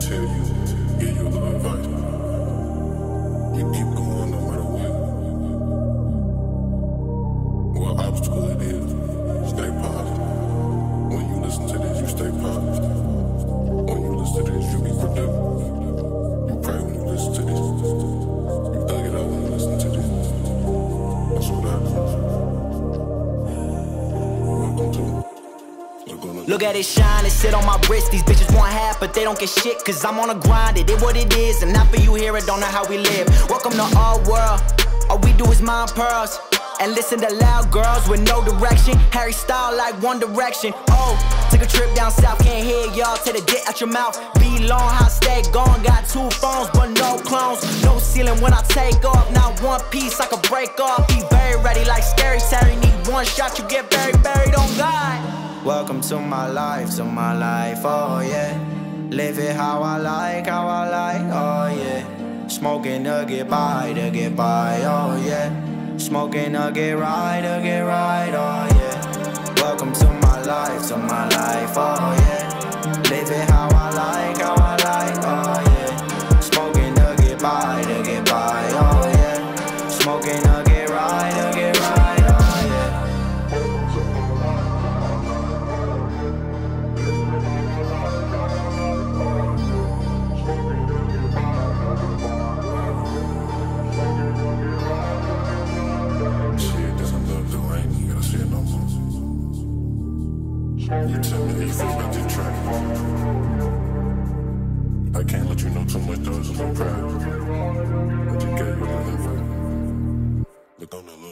tell you, give you a little advice. You keep going no matter what. What obstacle it is, stay positive. When you listen to this, you stay positive. Look at it shine, it sit on my wrist. These bitches want half, but they don't get shit, cause I'm on a grind. It is what it is, and not for you here, it don't know how we live. Welcome to our world, all we do is mind pearls. And listen to loud girls with no direction. Harry style like One Direction. Oh, took a trip down south, can't hear y'all. Take the dick out your mouth. Be long, how stay gone. Got two phones, but no clones. No ceiling when I take off. Not one piece I could break off. Be very ready like scary Terry. Need one shot, you get buried, buried on God. Welcome to my life, to my life, oh yeah. Live it how I like, how I like, oh yeah. Smoking to get by, to get by, oh yeah. Smoking to get right, to get right, oh yeah. You tell me you the track. I can't let you know too much, though, it's my pride. But you gave me the. Look on the